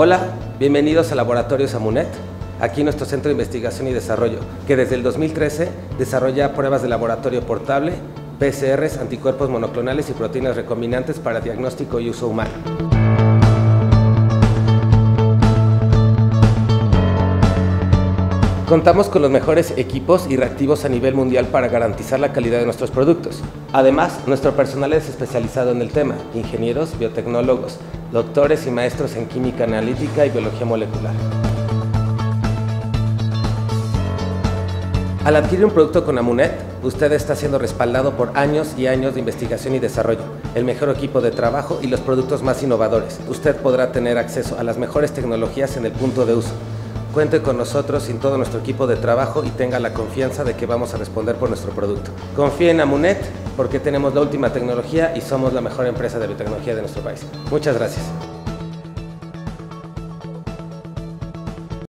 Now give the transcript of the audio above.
Hola, bienvenidos a Laboratorios Amunet, aquí nuestro centro de investigación y desarrollo, que desde el 2013 desarrolla pruebas de laboratorio portable, PCRs, anticuerpos monoclonales y proteínas recombinantes para diagnóstico y uso humano. Contamos con los mejores equipos y reactivos a nivel mundial para garantizar la calidad de nuestros productos. Además, nuestro personal es especializado en el tema, ingenieros, biotecnólogos, doctores y maestros en química analítica y biología molecular. Al adquirir un producto con Amunet, usted está siendo respaldado por años y años de investigación y desarrollo, el mejor equipo de trabajo y los productos más innovadores. Usted podrá tener acceso a las mejores tecnologías en el punto de uso Cuente con nosotros sin todo nuestro equipo de trabajo y tenga la confianza de que vamos a responder por nuestro producto. Confíe en Amunet porque tenemos la última tecnología y somos la mejor empresa de biotecnología de nuestro país. Muchas gracias.